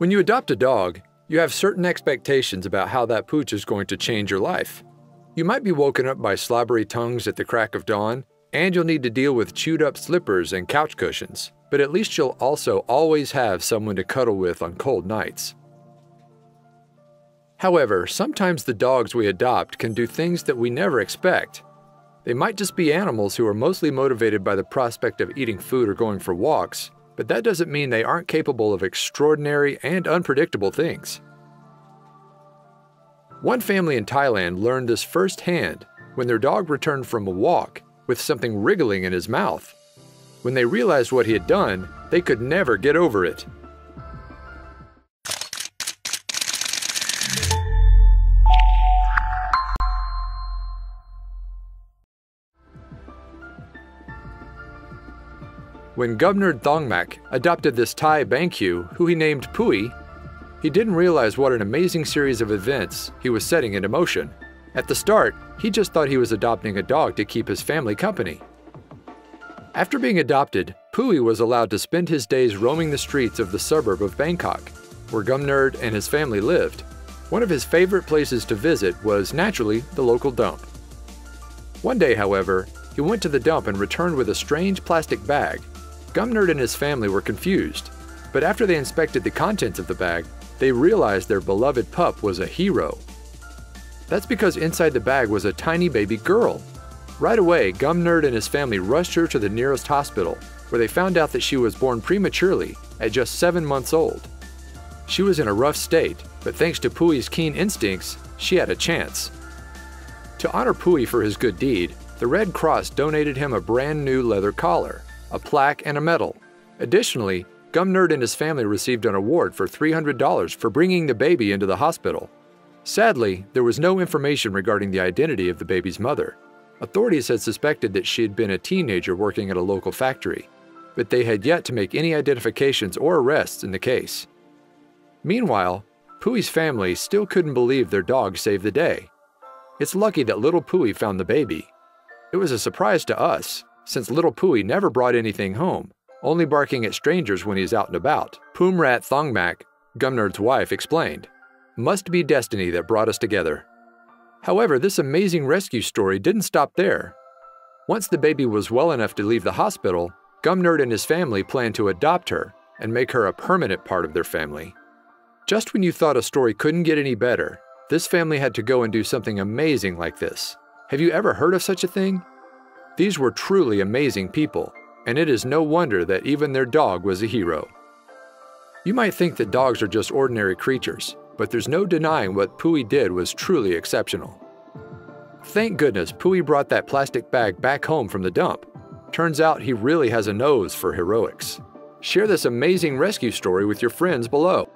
When you adopt a dog, you have certain expectations about how that pooch is going to change your life. You might be woken up by slobbery tongues at the crack of dawn, and you'll need to deal with chewed up slippers and couch cushions, but at least you'll also always have someone to cuddle with on cold nights. However, sometimes the dogs we adopt can do things that we never expect. They might just be animals who are mostly motivated by the prospect of eating food or going for walks, but that doesn't mean they aren't capable of extraordinary and unpredictable things. One family in Thailand learned this firsthand when their dog returned from a walk with something wriggling in his mouth. When they realized what he had done, they could never get over it. When Governor Thongmak adopted this Thai Bangkaew, who he named Pui, he didn't realize what an amazing series of events he was setting into motion. At the start, he just thought he was adopting a dog to keep his family company. After being adopted, Pui was allowed to spend his days roaming the streets of the suburb of Bangkok, where Kamnerd and his family lived. One of his favorite places to visit was, naturally, the local dump. One day, however, he went to the dump and returned with a strange plastic bag Kamnerd and his family were confused, but after they inspected the contents of the bag, they realized their beloved pup was a hero. That's because inside the bag was a tiny baby girl. Right away, Kamnerd and his family rushed her to the nearest hospital, where they found out that she was born prematurely at just seven months old. She was in a rough state, but thanks to Pui's keen instincts, she had a chance. To honor Pui for his good deed, the Red Cross donated him a brand new leather collar a plaque, and a medal. Additionally, Kamnerd and his family received an award for $300 for bringing the baby into the hospital. Sadly, there was no information regarding the identity of the baby's mother. Authorities had suspected that she had been a teenager working at a local factory, but they had yet to make any identifications or arrests in the case. Meanwhile, Pui's family still couldn't believe their dog saved the day. It's lucky that little Pui found the baby. It was a surprise to us, since little Pui never brought anything home, only barking at strangers when he's out and about. Pumrat Thongmak, Kamnerd's wife, explained, Must be destiny that brought us together. However, this amazing rescue story didn't stop there. Once the baby was well enough to leave the hospital, Kamnerd and his family planned to adopt her and make her a permanent part of their family. Just when you thought a story couldn't get any better, this family had to go and do something amazing like this. Have you ever heard of such a thing? These were truly amazing people, and it is no wonder that even their dog was a hero. You might think that dogs are just ordinary creatures, but there's no denying what Pui did was truly exceptional. Thank goodness Pui brought that plastic bag back home from the dump. Turns out he really has a nose for heroics. Share this amazing rescue story with your friends below.